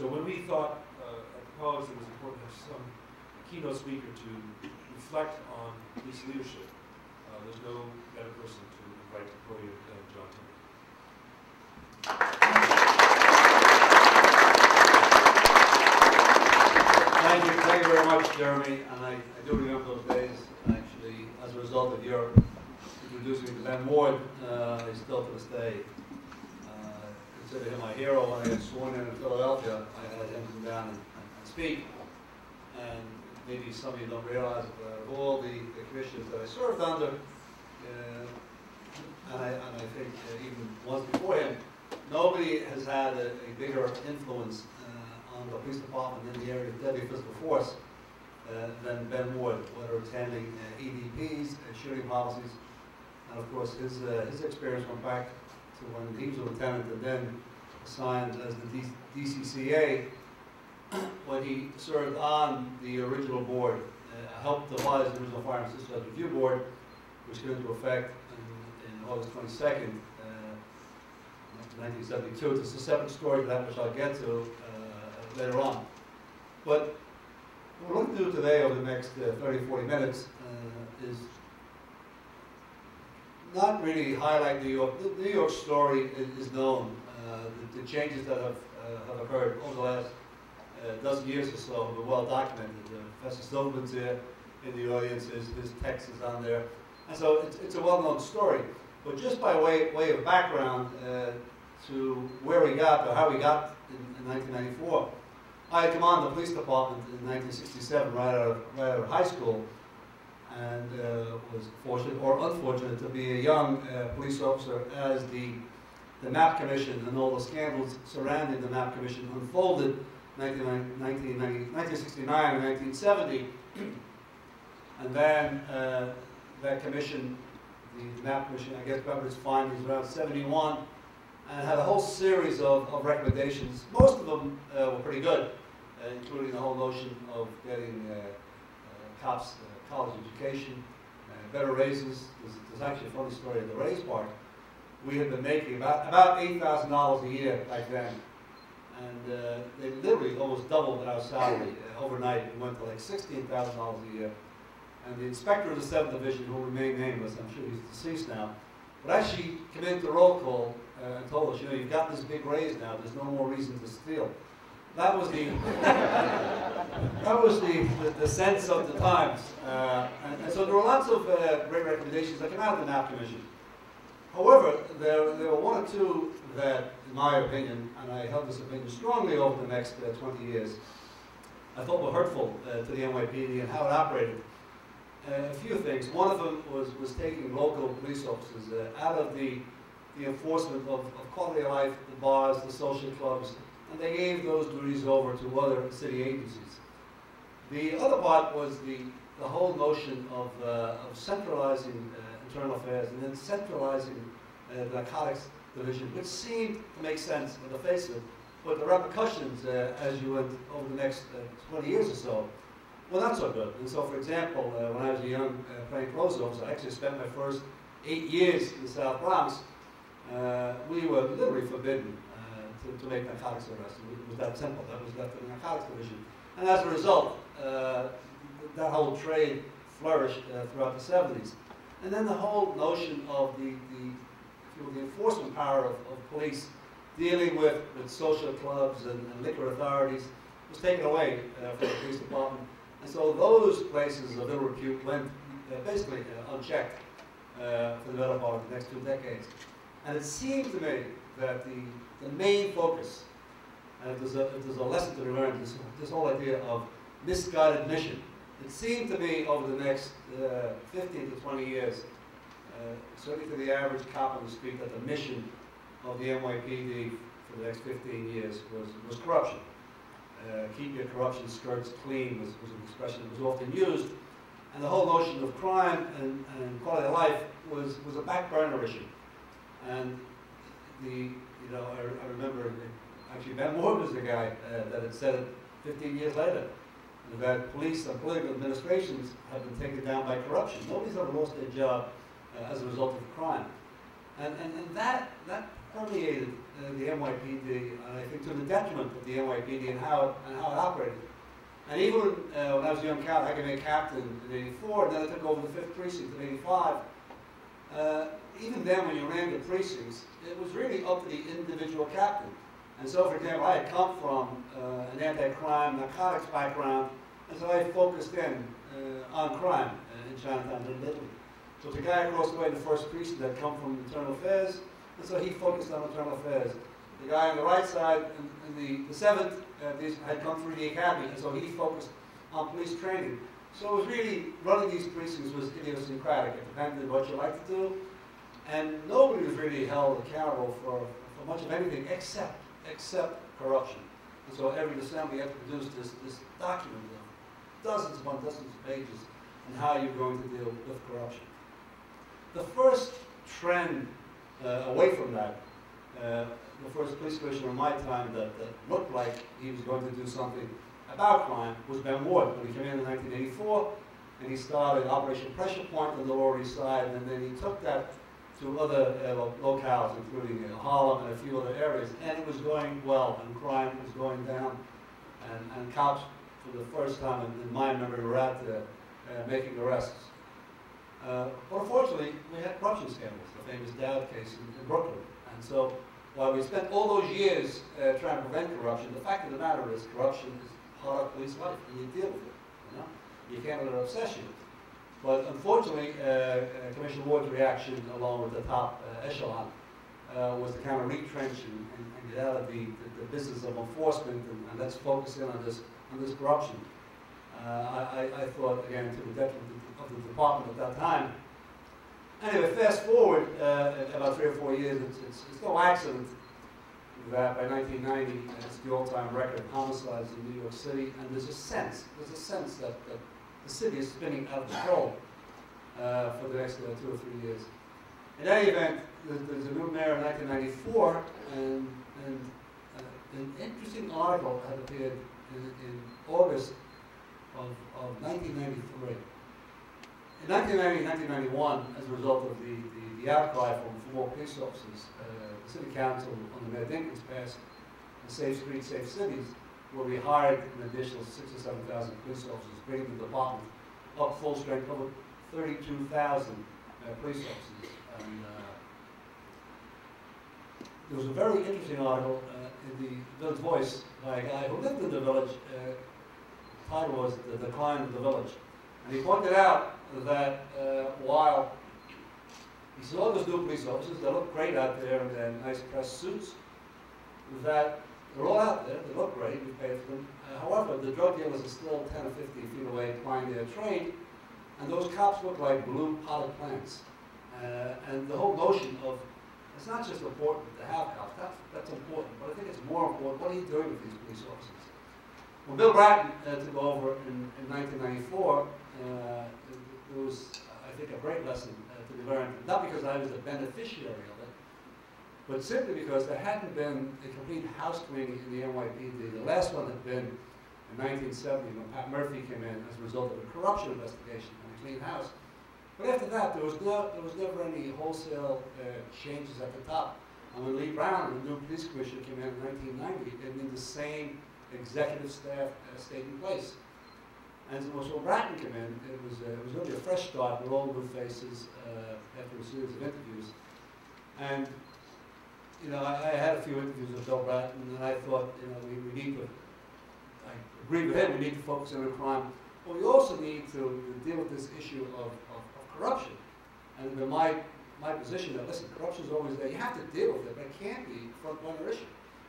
So when we thought, uh, at the college, it was important to have some keynote speaker to reflect on police leadership, uh, there's no better person to invite to the podium than John Timoney. Thank you, thank you very much, Jeremy. And I, I do remember those days, actually, as a result of your introducing me to Ben Ward, uh, I still to this day consider him my hero. When I got sworn in in Philadelphia, I had him come down and, and speak. And maybe some of you don't realize, but of all the, the commissions that I served under, uh, and, I, and I think uh, even once before him, nobody has had a, a bigger influence uh, on the police department in the area of deadly physical force uh, than Ben Ward, whether attending uh, EDPs, shooting policies, and of course his, his experience went back to when he was a lieutenant and then assigned as the DCCA when he served on the original board, uh, helped devise the original Fire and Systems Review Board, which came into effect in, in August 22nd, uh, 1972. It's a separate story to that, which I'll get to uh, later on. But what we're going to do today over the next uh, 30, 40 minutes uh, is not really highlight New York. The New York story is, known. Uh, the, the, changes that have, uh, have occurred over the last uh, dozen years or so have been well documented. Professor Stoneman's here in the audience, his, his text is on there. And so it's, it's a well-known story. But just by way, way of background uh, to where we got, or how we got in, in 1994, I had come on the police department in 1967, right out of, right out of high school, and uh, was fortunate or unfortunate to be a young uh, police officer as the, the Knapp Commission and all the scandals surrounding the Knapp Commission unfolded 1969 and 1970. and then uh, that commission, the Knapp Commission, I guess got its findings around 71 and had a whole series of, of recommendations. Most of them uh, were pretty good, uh, including the whole notion of getting uh, cops college education, better raises. There's, there's, actually a funny story of the raise part. We had been making about, about $8,000 a year back then and uh, they literally almost doubled our salary uh, overnight. We went to like $16,000 a year. And the inspector of the 7th Division, who remained nameless, I'm sure he's deceased now, but actually came into roll call uh, and told us, you know, you've got this big raise now, there's no more reason to steal. That was the, that was the, the, the, sense of the times. Uh, and, and, so there were lots of uh, great recommendations that came out of the Knapp Commission. However, there, there were one or two that, in my opinion, and I held this opinion strongly over the next uh, 20 years, I thought were hurtful uh, to the NYPD and how it operated. Uh, a few things. One of them was, was taking local police officers uh, out of the, the enforcement of, of quality of life, the bars, the social clubs, and they gave those duties over to other city agencies. The other part was the, the whole notion of, uh, of centralizing uh, internal affairs and then centralizing uh, the narcotics division, which seemed to make sense on the face of it, but the repercussions uh, as you went over the next uh, 20 years or so, well, not so good. And so, for example, uh, when I was a young plainclothes officer, I actually spent my first eight years in the South Bronx. We were literally forbidden to, to, make narcotics arrests. It was that simple. That was left to the narcotics division. And as a result, that whole trade flourished throughout the 70s. And then the whole notion of the, the, the enforcement power of, of, police dealing with, with social clubs and, and liquor authorities was taken away uh, from the police department. And so those places of ill repute went uh, basically uh, unchecked uh, for the better part of the next two decades. And it seemed to me that the, the main focus, and if there's, a, a lesson to be learned, this, this whole idea of misguided mission, it seemed to me over the next uh, 15 to 20 years, uh, certainly to the average cop on the street, that the mission of the NYPD for the next 15 years was, was corruption. Uh, keep your corruption skirts clean was, was an expression that was often used. And the whole notion of crime and, and quality of life was, was a back burner issue. And the, you know, I, I remember actually Ben Ward was the guy uh, that had said it 15 years later that police and political administrations have been taken down by corruption. Nobody's ever lost their job uh, as a result of crime. And, and, and that, that permeated uh, the NYPD, and I think to the detriment of the NYPD and how it, and how it operated. And even uh, when I was a young captain, I became a captain in 84, and then I took over the 5th Precinct in 85. Even then, when you ran the precincts, it was really up to the individual captain. And so, for example, I had come from uh, an anti-crime, narcotics background, and so I focused in uh, on crime uh, in Chinatown and Italy. So the guy across the way in the first precinct had come from internal affairs, and so he focused on internal affairs. The guy on the right side, in, in the, the seventh, uh, had come through the academy, and so he focused on police training. So it was really, running these precincts was idiosyncratic. It depended on what you like to do, and nobody was really held accountable for, for much of anything except, except corruption. And so every December you have to produce this, this document of dozens upon dozens of pages on how you're going to deal with corruption. The first trend uh, away from that, uh, the first police commissioner in my time that, that, looked like he was going to do something about crime was Ben Ward when he came in in 1984 and he started Operation Pressure Point on the Lower East Side and then he took that to other uh, locales, including uh, Harlem and a few other areas, and it was going well, and crime was going down, and, and cops, for the first time in, in my memory, were out there uh, making arrests. Uh, but unfortunately, we had corruption scandals, the famous Dowd case in, in Brooklyn. And so, while we spent all those years uh, trying to prevent corruption, the fact of the matter is corruption is part of police life, and you deal with it. You know, you can't let it obsess you. But unfortunately, uh, uh, Commissioner Ward's reaction, along with the top uh, echelon, was to kind of retrench and, and, get out of the, the, the, business of enforcement and, and, let's focus in on this on this corruption. I, I, thought again to the detriment of the department at that time. Anyway, fast forward uh, about three or four years, it's, it's, it's, no accident that by 1990, it's the all-time record of homicides in New York City, and there's a sense, there's a sense that, that the city is spinning out of control uh, for the next uh, two or three years. In any event, there's, a new mayor in 1994, and, and uh, an interesting article had appeared in, in August of, of 1993. In 1990 1991, as a result of the, the, the outcry from, from more police officers, uh, the City Council under Mayor Dinkins passed the Safe Streets, Safe Cities, where we hired an additional six or 7,000 police officers, bringing the department up full strength, over 32,000 uh, police officers. And, uh, there was a very interesting article uh, in the Village Voice by a guy who lived in the village. Uh, title was The Decline of the Village. And he pointed out that uh, while he saw those new police officers, they look great out there in their nice press suits, that they're all out there, they look great, we pay for them. However, the drug dealers are still 10 or 15 feet away plying their trade, and those cops look like blue potted plants. Uh, and the whole notion of, it's not just important to have cops, that's, that's important, but I think it's more important, what are you doing with these police officers? When Bill Bratton uh, took over in, in 1994, uh, it was, I think, a great lesson uh, to be learned, not because I was a beneficiary of but simply because there hadn't been a complete house cleaning in the NYPD. The last one had been in 1970 when Pat Murphy came in as a result of a corruption investigation and a clean house. But after that, there was, no, there was never any wholesale uh, changes at the top. And when Lee Brown, the new police commissioner, came in in 1990, it had the same executive staff uh, stayed in place. And so when Bratton came in, it was, uh, it was really a fresh start with all new faces uh, after a series of interviews. And, you know, I, I, had a few interviews with Bill Bratton, and I thought, you know, we, we need to, I agree with him, we need to focus on the crime. But we also need to, deal with this issue of, of, of corruption. And my, my position that, listen, corruption is always there. You have to deal with it, but it can't be front runner issue.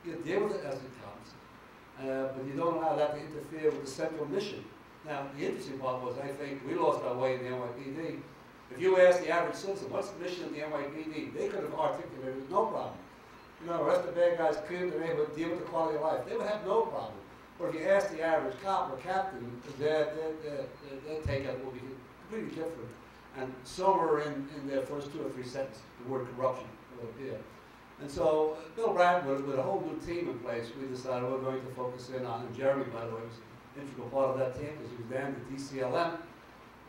You deal with it as it comes, uh, but you don't allow that to interfere with the central mission now, the interesting part was, I think, we lost our way in the NYPD. If you ask the average citizen, what's the mission of the NYPD, they could have articulated no problem. You know, the rest of the bad guys, clean the neighborhood, deal with the quality of life. They would have no problem. But if you ask the average cop or captain, their, their, their, their takeout will be completely different. And somewhere in, in their first two or three sentences, the word corruption will appear. And so Bill Bratton, with, a whole new team in place, we decided we're going to focus in on, and Jeremy, by the way, was integral part of that team because he was then the DCLM.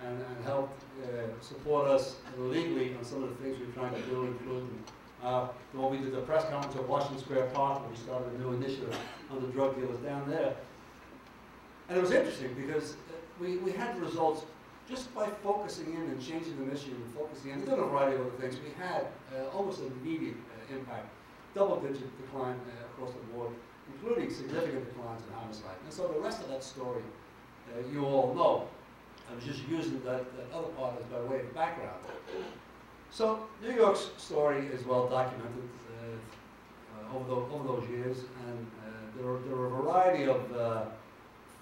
and, and helped uh, support us legally on some of the things we're trying to do, including uh, when we did the press conference at Washington Square Park, where we started a new initiative on the drug dealers down there. And it was interesting because uh, we, we had results just by focusing in and changing the mission and focusing in, and doing a variety of other things, we had uh, almost an immediate uh, impact, double-digit decline uh, across the board, including significant declines in homicide. And so the rest of that story, uh, you all know. I was just using that, that other part as by way of background. So New York's story is well documented uh, uh, over, the, over, those years, and uh, there, are, there are a variety of uh,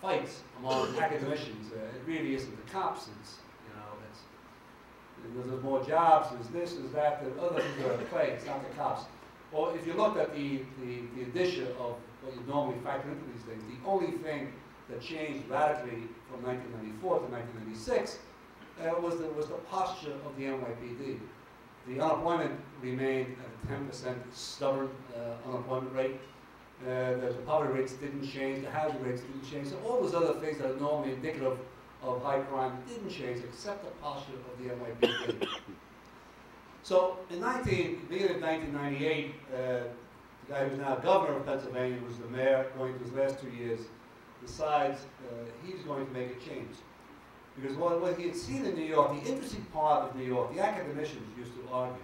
fights among academicians. Uh, it really isn't the cops. It's you know, it's there's more jobs. There's this, there's that. There's other things that are at play. It's not the cops. Well, if you look at the the, the addition of what you normally factor into these things, the only thing that changed radically from 1994 to 1996 uh, was the was the posture of the NYPD. The unemployment remained at a 10% stubborn uh, unemployment rate. Uh, the poverty rates didn't change, the housing rates didn't change. So all those other things that are normally indicative of high crime didn't change except the posture of the NYPD. so in 19, beginning of 1998, uh, the guy who's now governor of Pennsylvania was the mayor going to his last two years, decides uh, he's going to make a change. Because what, what he had seen in New York, the interesting part of New York, the academicians used to argue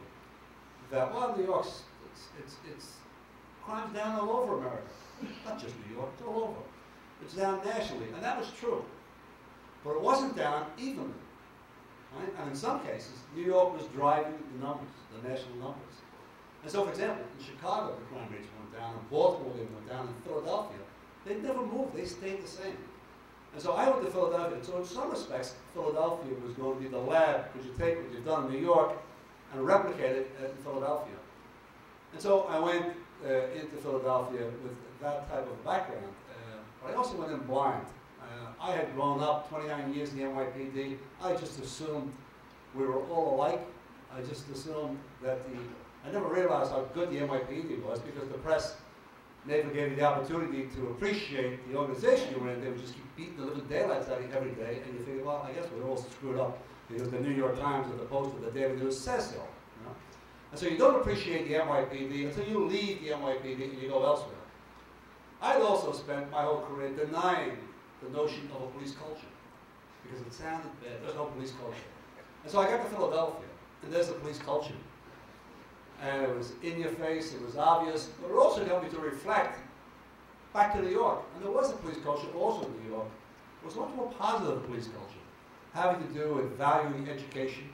that, well, New York's, it's, it's, it's crime's down all over America. Not just New York, it's all over. It's down nationally, and that was true. But it wasn't down evenly. Right? And in some cases, New York was driving the numbers, the national numbers. And so, for example, in Chicago, the crime rates went down, in Baltimore, they went down, in Philadelphia, they never moved, they stayed the same. And so I went to Philadelphia. So in some respects, Philadelphia was going to be the lab because you take what you've done in New York and replicate it in Philadelphia. And so I went uh, into Philadelphia with that type of background. Uh, but I also went in blind. Uh, I had grown up 29 years in the NYPD. I just assumed we were all alike. I just assumed that the, I never realized how good the NYPD was because the press never gave you the opportunity to appreciate the organization you were in. They would just keep beating the living daylights out of you every day, and you think, well, I guess we're all screwed up because the New York Times as opposed to the Daily News says so. You know? And so you don't appreciate the NYPD until you leave the NYPD and you go elsewhere. I'd also spent my whole career denying the notion of a police culture because it sounded bad. There's no police culture. And so I got to Philadelphia, and there's a police culture and it was in your face, it was obvious, but it also helped me to reflect back to New York. And there was a police culture also in New York. It was much more positive police culture, having to do with valuing education.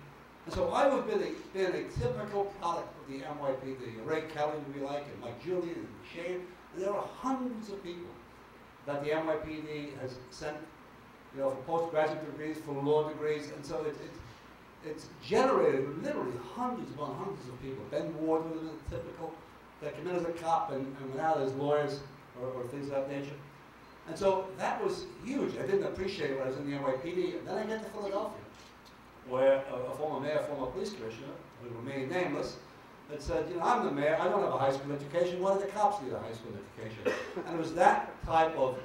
And so I would have been a, typical product of the NYPD. Ray Kelly would be like, and Mike Julian, and Shane. And there are hundreds of people that the NYPD has sent, you know, for postgraduate degrees, for law degrees, and so it, it it's generated literally hundreds upon hundreds of people. Ben Ward was a typical that came in as a cop and, and went out as lawyers or, or, things of that nature. And so that was huge. I didn't appreciate it when I was in the NYPD. And then I get to Philadelphia, where a, a former mayor, former police commissioner, who remained nameless, that said, you know, I'm the mayor, I don't have a high school education, why do the cops need a high school education? And it was that type of,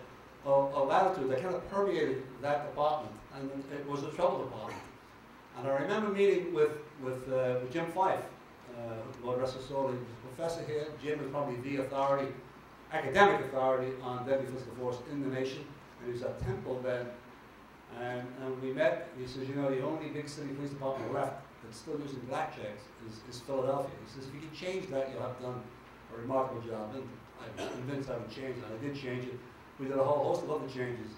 of, of attitude that kind of permeated that department, and it was a trouble department. And I remember meeting with, with, uh, with Jim Fyfe, uh, Lord his soul, he was a professor here. Jim is probably the authority, academic authority on deadly physical force in the nation. And he was at Temple then. And, and we met, he says, you know, the only big city police department left that's still using blackjacks is, is Philadelphia. He says, if you can change that, you'll have done a remarkable job. And I was convinced I would change it, and I did change it. We did a whole host of other changes.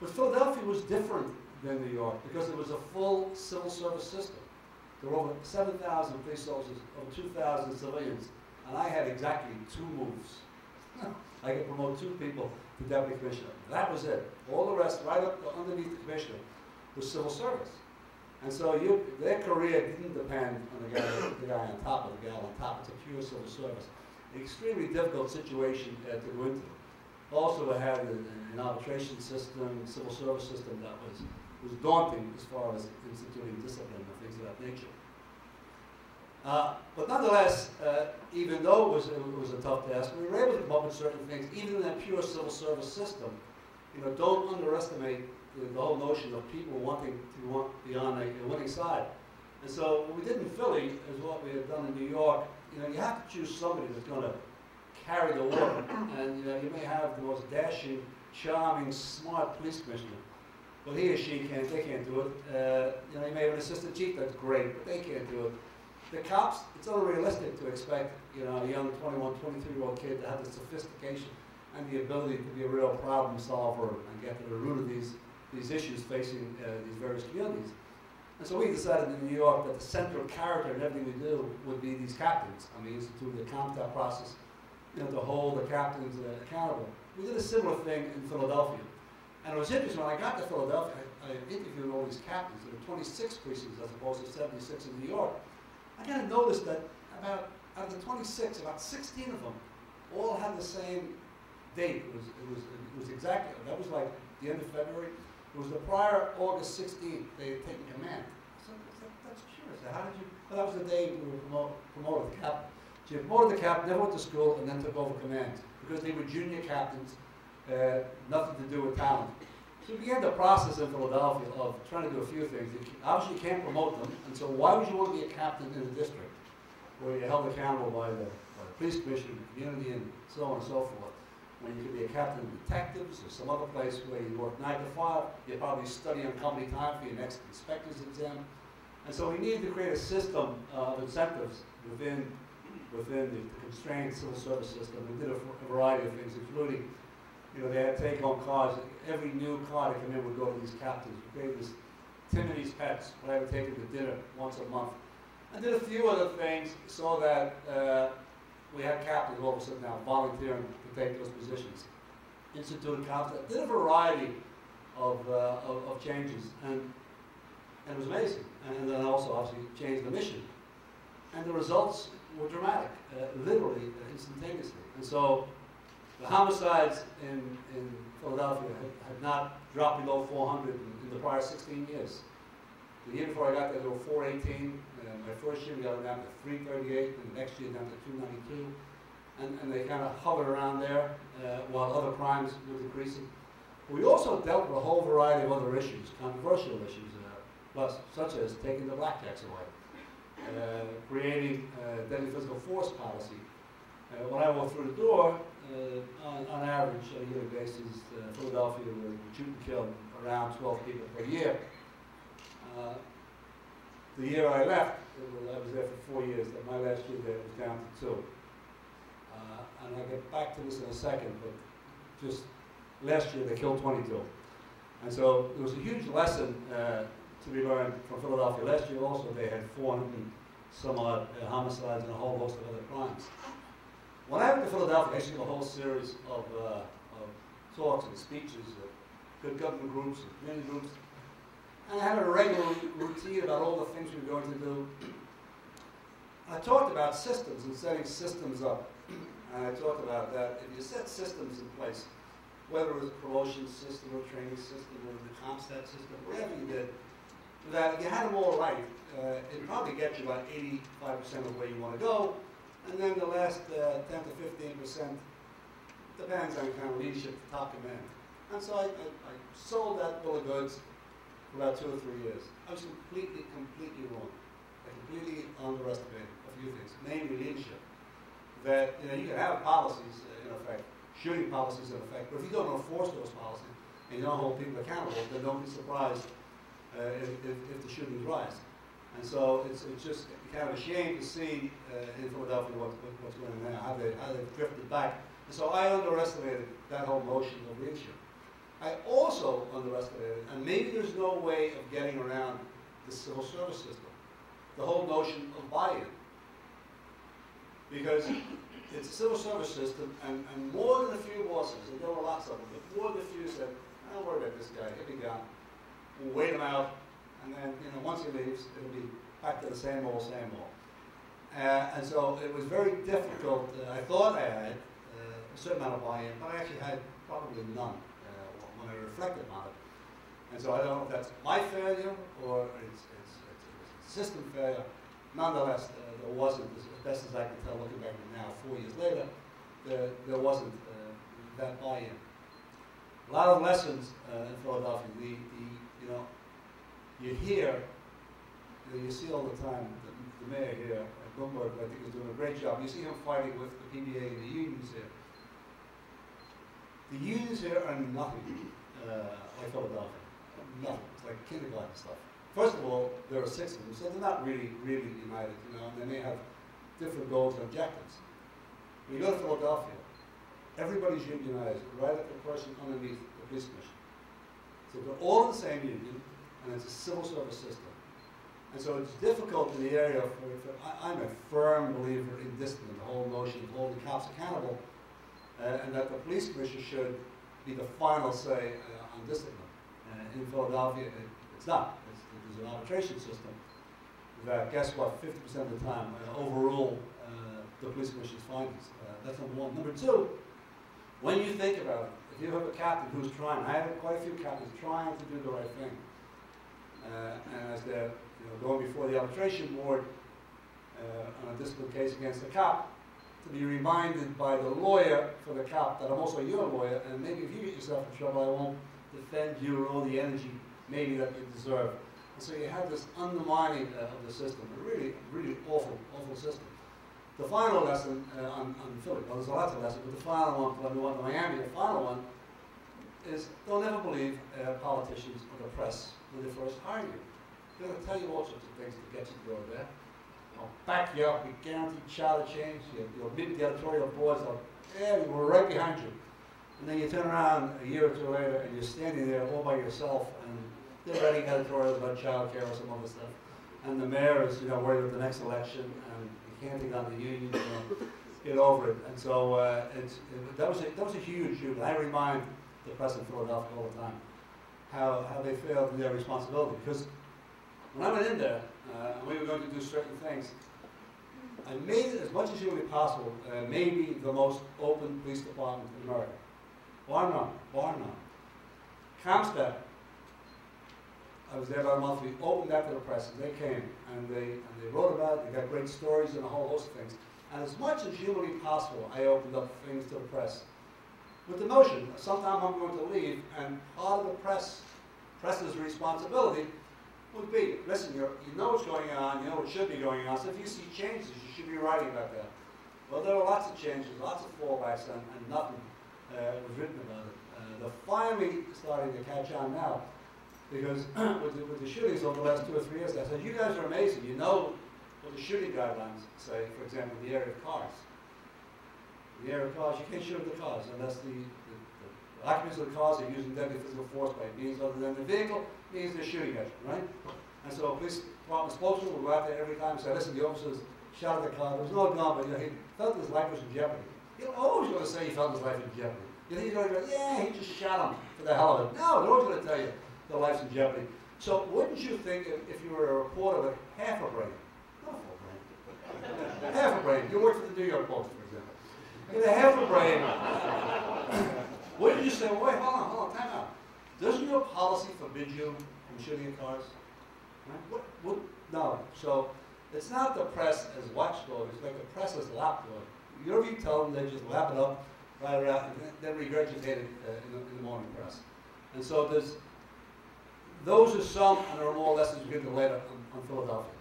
But Philadelphia was different than New York because it was a full civil service system. There were over 7,000 police officers, over 2,000 civilians, and I had exactly two moves. I could promote two people to deputy commissioner. That was it. All the rest, right up underneath the commissioner, was civil service. And so you, their career didn't depend on the guy, the guy on top of the gal on top. It's a pure civil service. An extremely difficult situation uh, to go into. Also, had an, an arbitration system, civil service system that was was daunting as far as instituting discipline and things of that nature. Uh, but nonetheless, uh, even though it was, it was a tough task, we were able to come up with certain things, even in that pure civil service system. You know, don't underestimate the, the whole notion of people wanting to want be on a, a winning side. And so what we did in Philly is what we had done in New York. You know, you have to choose somebody that's going to carry the water. And you know, you may have the most dashing, charming, smart police commissioner, but he or she can't. They can't do it. Uh, you know, you may have an assistant chief that's great, but they can't do it. The cops, it's unrealistic to expect you know a young 21, 23 year old kid to have the sophistication and the ability to be a real problem solver and get to the root of these these issues facing uh, these various communities. And so we decided in New York that the central character in everything we do would be these captains. And we instituted the CompStat process you know, to hold the captains uh, accountable. We did a similar thing in Philadelphia. And it was interesting, when I got to Philadelphia, I, I interviewed all these captains. There were 26 precincts as opposed to 76 in New York. I kind of noticed that about, out of the 26, about 16 of them all had the same date. It was, it was, it was exactly, that was like the end of February. It was the prior August 16th they had taken command. So that's curious. How did you, well, that was the day we were promote, promoted to captain. So you promoted the captain, never went to school, and then took over command. Because they were junior captains, nothing to do with talent. So we began the process in Philadelphia of trying to do a few things. You obviously, can't promote them, and so why would you want to be a captain in a district where you're held accountable by the, by the police commission, the community, and so on and so forth? when you could be a captain of detectives or some other place where you work nine to five, you probably study on company time for your next inspector's exam. And so we needed to create a system uh, of incentives within, within the, constrained civil service system. We did a, variety of things, including, you know, they had take-home cars. Every new car that came in would go to these captains. We created this Timoney's Pets, where I would take them to dinner once a month. I did a few other things so that uh, we had captains all of a sudden now volunteering to take those positions. Instituted CompStat, did a variety of, uh, of, of, changes, and, and it was amazing. And then also, obviously, changed the mission. And the results were dramatic, uh, literally uh, instantaneously. And so the homicides in, in Philadelphia had, not dropped below 400 in, in, the prior 16 years. The year before I got there, there were 418. And my first year, we got down to 338, and the next year down to 292 and, and they kind of hovered around there uh, while other crimes were decreasing. We also dealt with a whole variety of other issues, controversial issues, uh, such as taking the blackjacks away, uh, creating uh, deadly physical force policy. Uh, when I walked through the door, uh, on, on, average, on a yearly basis, Philadelphia would shoot and kill around 12 people per year. the year I left, I was there for four years. My last year there was down to two and I'll get back to this in a second, but just last year they killed 22. And so there was a huge lesson uh, to be learned from Philadelphia. Last year also they had 400 some odd uh, homicides and a whole host of other crimes. When I went to Philadelphia, I actually a whole series of, uh, of talks and speeches of good government groups and community groups. And I had a regular routine about all the things we were going to do. I talked about systems and setting systems up. And I talked about that. If you set systems in place, whether it was a promotion system or training system or the CompStat system, whatever you did, that if you had them all right, uh, it'd probably get you about 85% of where you want to go. And then the last uh, 10 to 15% depends on kind of leadership, top command. And so I, I, I sold that bill of goods for about two or three years. I was completely, completely wrong. I completely underestimated a few things, mainly leadership that you know you can have policies uh, in effect, shooting policies in effect, but if you don't enforce those policies and you don't hold people accountable, then don't be surprised uh, if, if, if, the shootings rise. And so it's, it's just kind of a shame to see uh, in Philadelphia what, what, what's going on now, how, they, how they've drifted back. And so I underestimated that whole notion of leadership. I also underestimated, and maybe there's no way of getting around the civil service system, the whole notion of buy-in because it's a civil service system, and, and more than a few bosses, and there were lots of them, but more than a few said, I don't worry about this guy, he'll be. We'll wait him out, and then, you know, once he leaves, it'll be back to the same old, same old. Uh, and so it was very difficult. Uh, I thought I had uh, a certain amount of buy-in, but I actually had probably none uh, when I reflected on it. And so I don't know if that's my failure or it's, it's, it's, it's a system failure. Nonetheless, uh, there wasn't best as I can tell looking back now, four years later, there, there wasn't uh, that buy-in. a lot of lessons in Philadelphia. The, the, you know, you hear, you, see all the time, the, the mayor here, uh, Bloomberg, I think is doing a great job. You see him fighting with the PBA and the unions here. The unions here are nothing uh, like Philadelphia. Nothing. It's like kindergarten stuff. First of all, there are six of them, so they're not really, really united, you know, and they may have different goals and objectives. When you go to Philadelphia, everybody's unionized, right at the person underneath the police commission. So they're all in the same union, and it's a civil service system. And so it's difficult in the area for, for I, am a firm believer in discipline, the whole notion of holding cops accountable, uh, and that the police commission should be the final say uh, on discipline. Uh, in Philadelphia, it, it's not there's an arbitration system that, guess what, 50% of the time uh, overrule uh, the police commission's findings. Uh, that's number one. Number two, when you think about it, if you have a captain who's trying, I have quite a few captains trying to do the right thing, and as they're you know, going before the arbitration board uh, on a discipline case against a cop, to be reminded by the lawyer for the cop that I'm also your lawyer, and maybe if you get yourself in trouble, I won't defend you with all the energy maybe that you deserve. And So you have this undermining uh, of the system, a really, really awful, awful system. The final lesson uh, on, on Philly, well, there's lots of lessons, but the final one, when we went Miami, the final one is don't ever believe uh, politicians or the press when they first you. Going to tell you all sorts of things to get you to go there. I'll back you up, we guarantee charter change, you'll, you'll meet the editorial boards, they'll, yeah, we're right behind you. And then you turn around a year or two later and you're standing there all by yourself and they're writing editorials about childcare or some other stuff. And the mayor is, you know, worried about the next election, and he can't take on the union, you know, get over it. And so uh, it, that, was a, that was a huge issue. I remind the press in Philadelphia all the time how, how they failed in their responsibility. Because when I went in there, uh, and we were going to do certain things, I made it as much as humanly possible, uh, maybe the most open police department in America. Bar none, bar none. CompStat I was there about a month. We opened that to the press, and they came and they and they wrote about it. They got great stories and a whole host of things. And as much as humanly possible, I opened up things to the press with the notion that sometime I'm going to leave, and part of the press press's responsibility would be, listen, you know what's going on, you know what should be going on. So if you see changes, you should be writing about that. Well, there were lots of changes, lots of fallbacks, and, and nothing uh, was written about it. Uh, they're finally starting to catch on now because with, the, with the shootings over the last two or three years, I said, you guys are amazing. You know what the shooting guidelines say, for example, in the area of cars. The of cars, you can't shoot at the cause unless the, the, the occupants of the cause are using deadly physical force by means other than the vehicle, means they're shooting at you, right? And so a police department spokesman would go out there every time and say, listen, the officers shot at the car. There was no gun, but you know, he felt his life was in jeopardy. He'll always going to say he felt his life in jeopardy. You think he's going to go, yeah, he just shot him for the hell of it. No, they're always going to tell you, the life's in jeopardy. So wouldn't you think if, if you were a reporter with half a brain, not full brain, half a brain, you work for the New York Post, with a half a brain, what did you say, wait, hold on, hold on, time out. Doesn't your policy forbid you from shooting at cars? What, what, no. So it's not the press as watchdog, it's like the press as lapdog. Whatever you tell them, they just lap it up, right around, and then regurgitate it uh, in, the, in the morning press. And so there's those are some, and there are more lessons we get later on, on Philadelphia.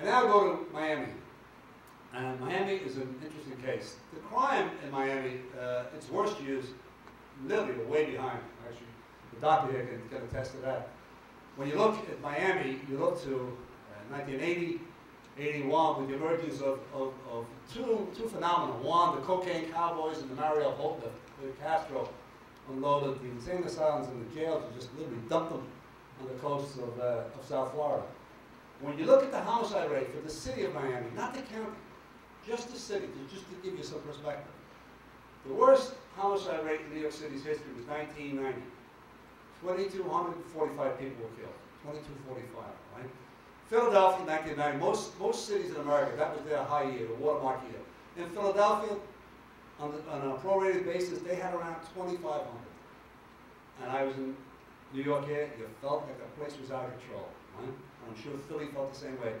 I now go to Miami. And Miami is an interesting case. The crime in Miami, uh, its worst years, literally are way behind, actually. The doctor here can, can attest to that. When you look at Miami, you look to uh, 1980, 81, with the emergence of, of, of, two, two phenomena. One, the cocaine cowboys and the Mariel boatlift, the, the Castro unloaded the insane asylums and the jails and just literally dumped them on the coast of, uh, of South Florida. When you look at the homicide rate for the city of Miami, not the county, just the city, just to give you some perspective, the worst homicide rate in New York City's history was 1990. 2,245 people were killed. 2,245, right? Philadelphia, 1990. Most, most cities in America, that was their high year, the watermark year. In Philadelphia, on, the, on a prorated basis, they had around 2,500. And I was in New York here, you felt like the place was out of control. Right? I'm sure Philly felt the same way.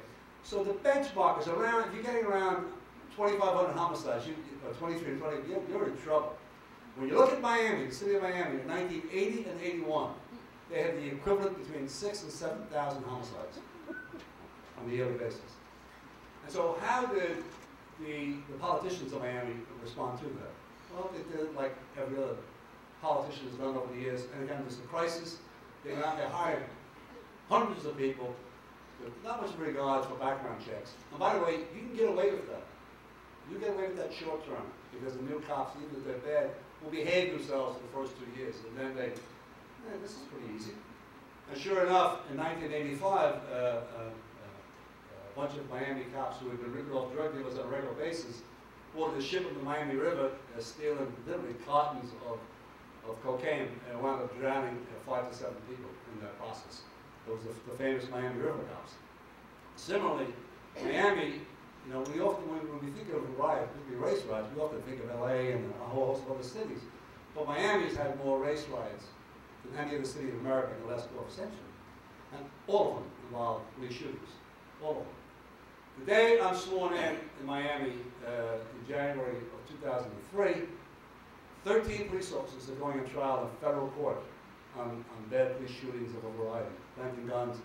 So the benchmark is around, if you're getting around 2,500 homicides, you, or 23, 20, you're, you're in trouble. When you look at Miami, the city of Miami, in 1980 and 81, they had the equivalent between six and 7,000 homicides on a yearly basis. And so how did the, the politicians of Miami respond to that? Well, they did like every other politician has done over the years. And again, there's a crisis. They there hired hundreds of people with not much regard for background checks. And by the way, you can get away with that. You get away with that short term because the new cops, even if they're bad, will behave themselves for the first two years. And then they, eh, this is pretty easy. And sure enough, in 1985, uh, uh, uh, a bunch of Miami cops who had been written off drug dealers on a regular basis boarded a ship in the Miami River, uh, stealing literally cartons of, of cocaine, and wound up drowning uh, five to seven people in that process. Those are the famous Miami River cops. Similarly, Miami, you know, we often, when, we think of a riot, particularly race riots, we often think of LA and a whole host of other cities. But Miami's had more race riots than any other city in America in the last quarter century. And all of them involve police shootings. All of them. The day I'm sworn in in Miami uh, in January of 2003, 13 police officers are going on trial in federal court on, on bad police shootings of a variety, planting guns,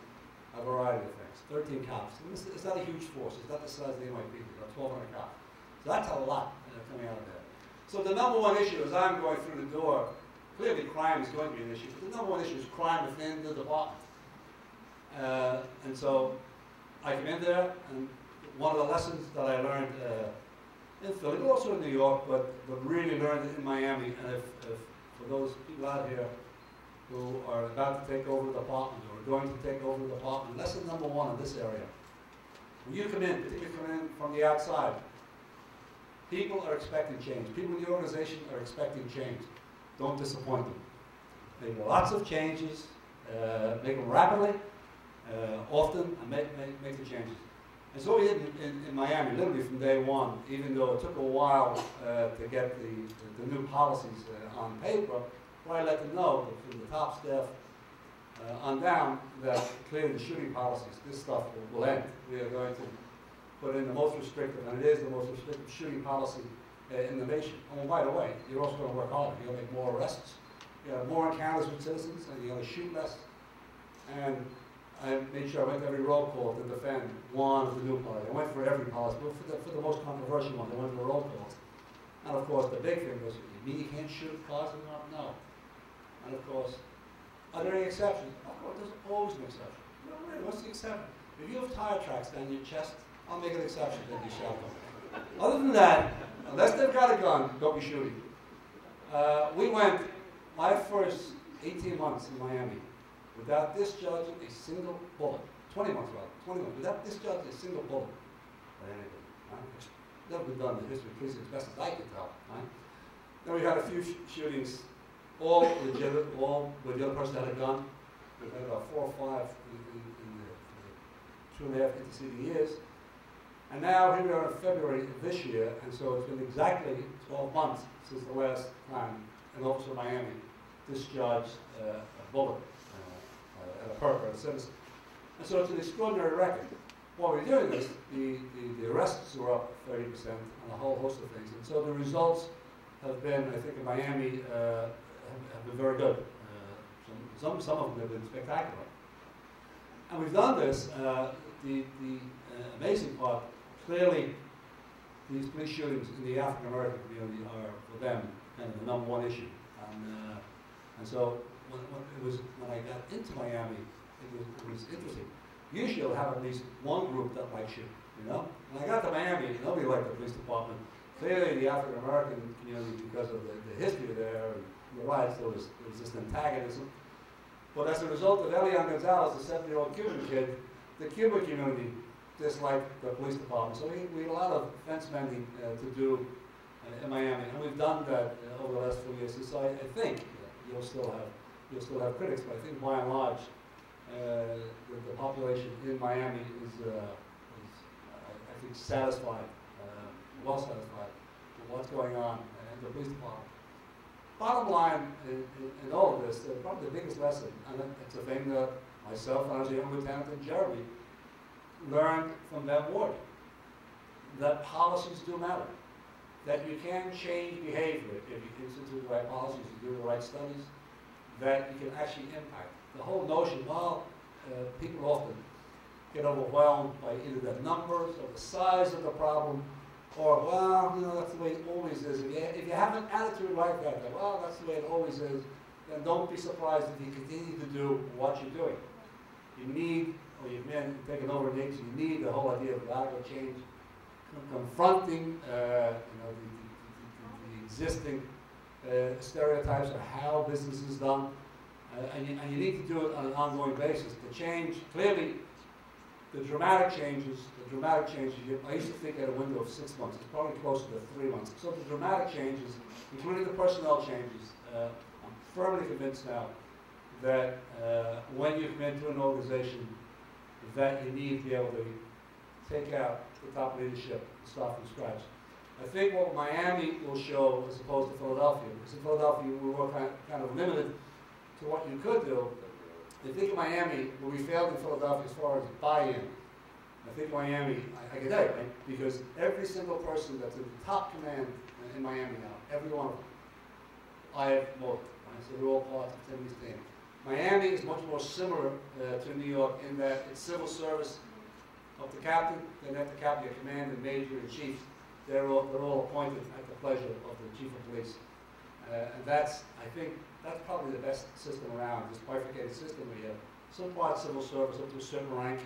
a variety of things. 13 cops. This, it's not a huge force. It's not the size of the NYPD. About 1,200 cops. So that's a lot uh, coming out of there. So the number one issue as I'm going through the door, clearly crime is going to be an issue, but the number one issue is crime within the department. Uh, and so I came in there, and one of the lessons that I learned uh, in Philly, but also in New York, but, but really learned in Miami, and if, if for those people out here who are about to take over the department or are going to take over the department, lesson number one in this area. When you come in, particularly come in from the outside, people are expecting change. People in the organization are expecting change. Don't disappoint them. Make lots of changes, uh, make them rapidly, uh, often, and make, make, make the changes. And so we did in, in, in, Miami, literally from day one, even though it took a while uh, to get the, the, the new policies uh, on paper, I let them know that from the top staff uh, on down that clearly the shooting policies, this stuff will, will, end. We are going to put in the most restrictive, and it is the most restrictive shooting policy uh, in the nation. And by the way, you're also going to work harder. You're going to make more arrests. You have more encounters with citizens, and you're going to shoot less. And I made sure I went to every roll call to defend one of the new policies. I went for every policy, but for the, for the most controversial one, I went for roll calls. And of course, the big thing was, you mean you can't shoot cars in the No. And of course, are there any exceptions? Of course, there's always an exception. No, wait, what's the exception? If you have tire tracks down your chest, I'll make an exception that you shall. Other than that, unless they've got a gun, don't be shooting. Uh, we went, my first 18 months in Miami, without discharging a single bullet. 20 months, rather, 20 months, without discharging a single bullet at. Right? Never been done in the history of policing as best as I can tell. Right? Then we had a few sh shootings all legitimate, all where the other person had a gun. We've had about four or five in, in, in the, two and a half interceding years. And now here we are in February of this year, and so it's been exactly 12 months since the last time an officer in Miami discharged uh, a bullet uh, at a or a citizen. And so it's an extraordinary record. While we're doing this, the, the, the arrests were up 30% and a whole host of things. And so the results have been, I think, in Miami, uh, have been very good. Uh, some, some of them have been spectacular. And we've done this. Uh, the the uh, amazing part, clearly, these police shootings in the African American community are, for them, kind of the number one issue. And, uh, and so when, when, it was, when I got into Miami, it was, it was interesting. Usually you'll have at least one group that likes you, you know? When I got to Miami, nobody liked the police department. Clearly the African American community, because of the, the history there, and you're right, there was, there was this antagonism. But as a result of Elian Gonzalez, a seven-year-old Cuban kid, the Cuban community disliked the police department. So we, we had a lot of fence mending uh, to do uh, in Miami, and we've done that uh, over the last few years. And So I, I think you'll still have you'll still have critics, but I think by and large, uh, the, the, population in Miami is, uh, is I, I, think, satisfied, uh, well satisfied with what's going on in the police department bottom line in, in, in all of this, uh, probably the biggest lesson, and it's a thing that myself and as a young lieutenant and Jeremy learned from that war, that policies do matter. that you can change behavior if you institute the right policies, you do the right studies, that you can actually impact. The whole notion, well, uh, people often get overwhelmed by either the numbers or the size of the problem, or, well, you know, that's the way it always is. If you, if you have an attitude like that, that, well, that's the way it always is, then don't be surprised if you continue to do what you're doing. You need, or you've been taken over nature, you need the whole idea of radical change, confronting, uh, you know, the, the, the, existing uh, stereotypes of how business is done, uh, and, you, and you need to do it on an ongoing basis. The change, clearly, the dramatic changes, the dramatic changes, I used to think at a window of six months, it's probably closer to three months. So the dramatic changes, including the personnel changes, uh, I'm firmly convinced now that uh, when you come into an organization, that you need to be able to take out the top leadership and start from scratch. I think what Miami will show as opposed to Philadelphia, because in Philadelphia we were kind of limited to what you could do, I think in Miami, where we failed in Philadelphia as far as buy-in, I think Miami, I, I can tell you, right? because every single person that's in the top command in Miami now, every one of them, I have voted. Right? So they're all part of Timoney's team. Miami is much more similar uh, to New York in that it's civil service of the captain, then at the captain, of command and major and chief. They're all, they're all appointed at the pleasure of the chief of police. Uh, and that's, I think, that's probably the best system around, this bifurcated system where you have some parts civil service up to a certain rank,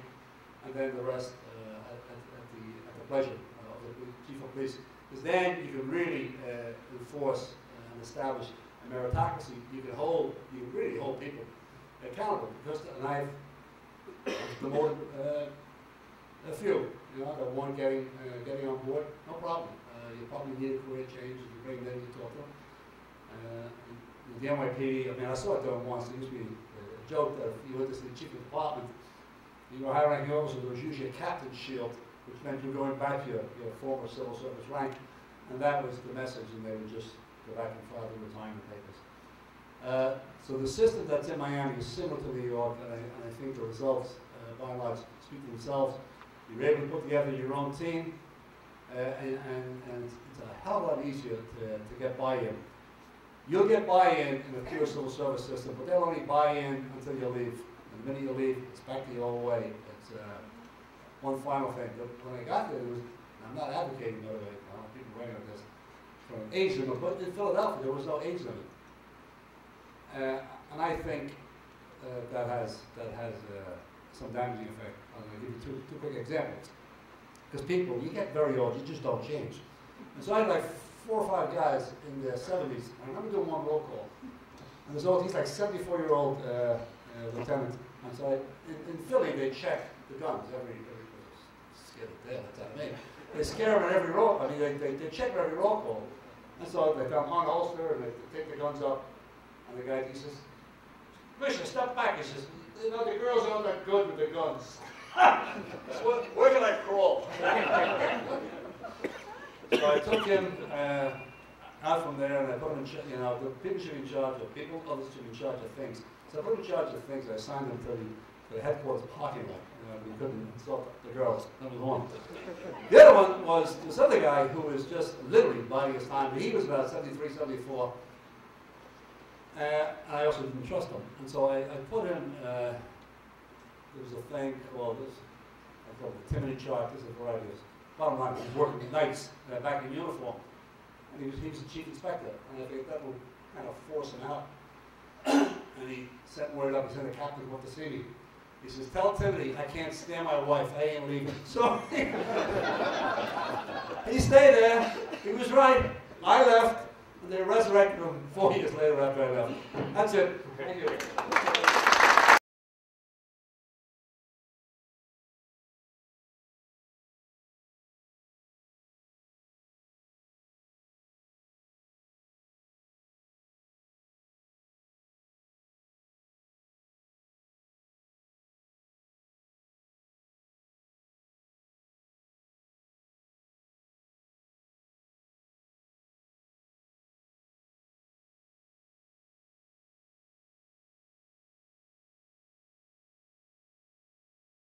and then the rest uh, at, at, the, at the pleasure of the chief of police. Because then you can really uh, enforce and establish a meritocracy. You can hold, you can really hold people accountable. Because, and I've promoted uh, a few, you know, the one getting, uh, getting on board, no problem. Uh, you probably need a career change if you bring them, you talk to them. The NYPD, I mean, I saw it done once. It used to be a joke that if you went to the chief of department, you were hiring ranking officer, there was usually a captain's shield, which meant you were going back to your, your former civil service rank. And that was the message, and they would just go back and file the retirement papers. Uh, so the system that's in Miami is similar to New York, and I, and I think the results, uh, by and large, speak for themselves. You're able to put together your own team, uh, and, and, and, it's a hell of a lot easier to, to get buy-in. You'll get buy-in in a pure civil service system, but they'll only buy in until you leave. And the minute you leave, it's back the old way. It's uh, one final thing. When I got there, was, I'm not advocating, by the way, I don't people writing on this, an age limit, but in Philadelphia, there was no age limit. Uh, and I think uh, that has, that has uh, some damaging effect. I'm going to give you two, two quick examples. Because people, you get very old, you just don't change. And so I had like four or five guys in their 70s. and I remember doing one roll call. And there's all these like 74 year old uh, uh, lieutenant. And so I, in, in, Philly, they check the guns every, every scared to death, that's what I mean. They scare them at every roll. I mean, they, they, they check every roll call. And so they come on holster and they, they take the guns up. And the guy, he says, Commissioner, step back. He says, you know, the girls aren't that good with the guns. where, where can I crawl? So I took him uh, out from there and I put him in, charge. you know, people should be in charge of people, others should be in charge of things. So I put him in charge of things. I assigned him to the, the headquarters parking lot. You know, we couldn't stop the girls. That was one. The other one was this other guy who was just literally biding his time. He was about 73, 74. Uh, and I also didn't trust him. And so I, I put him, uh, there was a thing called this, I call it the Timoney chart, there's a variety of bottom line, he was working nights uh, back in uniform. And he was, he was the chief inspector. And I think that would kind of force him out. and he sent word up, he sent the captain went to see me. He says, tell Timoney I can't stand my wife, I ain't leaving. So he stayed there. He was right. I left, and they resurrected him four years later after I left. That's it. Thank you.